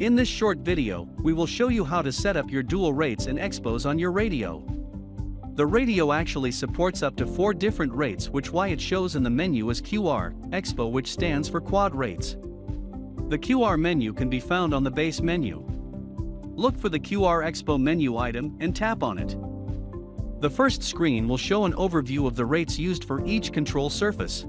In this short video, we will show you how to set up your dual rates and expos on your radio. The radio actually supports up to four different rates which why it shows in the menu as QR, Expo which stands for quad rates. The QR menu can be found on the base menu. Look for the QR Expo menu item and tap on it. The first screen will show an overview of the rates used for each control surface.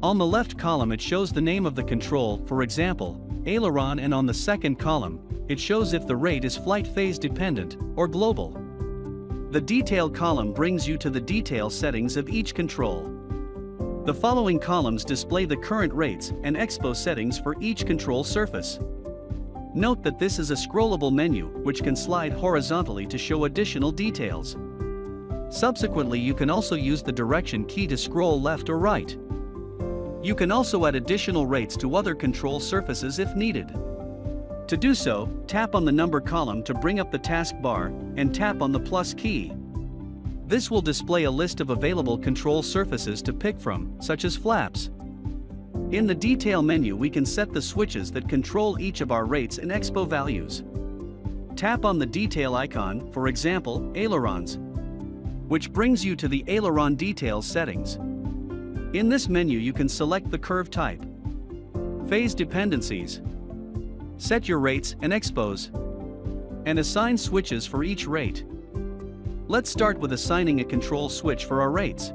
On the left column it shows the name of the control, for example, aileron and on the second column, it shows if the rate is flight phase dependent or global. The detail column brings you to the detail settings of each control. The following columns display the current rates and expo settings for each control surface. Note that this is a scrollable menu which can slide horizontally to show additional details. Subsequently you can also use the direction key to scroll left or right. You can also add additional rates to other control surfaces if needed. To do so, tap on the number column to bring up the taskbar, and tap on the plus key. This will display a list of available control surfaces to pick from, such as flaps. In the detail menu we can set the switches that control each of our rates and expo values. Tap on the detail icon, for example, ailerons, which brings you to the aileron details settings. In this menu you can select the curve type, phase dependencies, set your rates and expos, and assign switches for each rate. Let's start with assigning a control switch for our rates.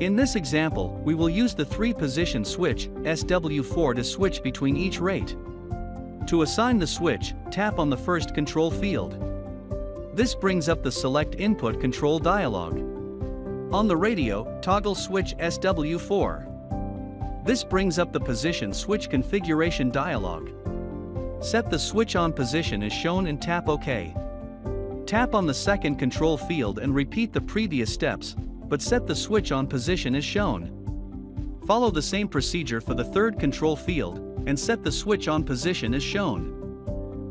In this example, we will use the 3-position switch, SW4 to switch between each rate. To assign the switch, tap on the first control field. This brings up the Select Input Control dialog. On the radio, toggle switch SW4. This brings up the position switch configuration dialog. Set the switch on position as shown and tap OK. Tap on the second control field and repeat the previous steps, but set the switch on position as shown. Follow the same procedure for the third control field, and set the switch on position as shown.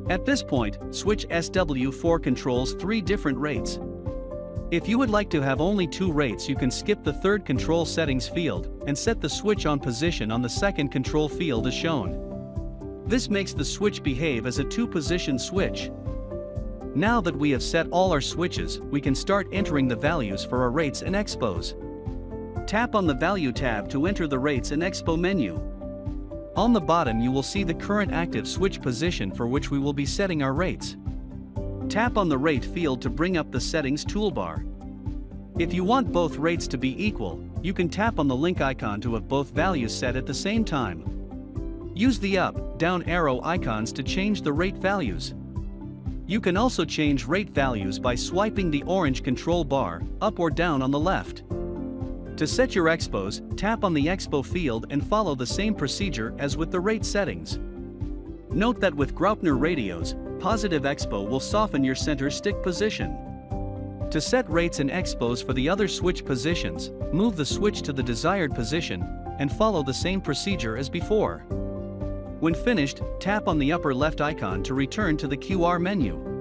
At this point, switch SW4 controls three different rates, if you would like to have only two rates you can skip the third control settings field and set the switch on position on the second control field as shown. This makes the switch behave as a two-position switch. Now that we have set all our switches, we can start entering the values for our rates and expos. Tap on the Value tab to enter the Rates and Expo menu. On the bottom you will see the current active switch position for which we will be setting our rates. Tap on the rate field to bring up the settings toolbar. If you want both rates to be equal, you can tap on the link icon to have both values set at the same time. Use the up, down arrow icons to change the rate values. You can also change rate values by swiping the orange control bar, up or down on the left. To set your expos, tap on the expo field and follow the same procedure as with the rate settings. Note that with Graupner radios, Positive Expo will soften your center stick position. To set rates and expos for the other switch positions, move the switch to the desired position, and follow the same procedure as before. When finished, tap on the upper left icon to return to the QR menu.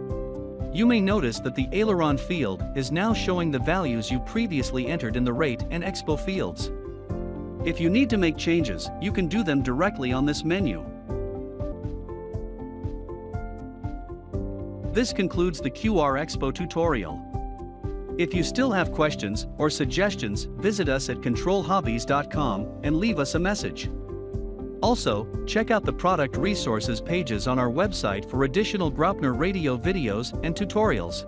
You may notice that the aileron field is now showing the values you previously entered in the rate and expo fields. If you need to make changes, you can do them directly on this menu. This concludes the QR Expo tutorial. If you still have questions or suggestions, visit us at controlhobbies.com and leave us a message. Also, check out the product resources pages on our website for additional Graupner radio videos and tutorials.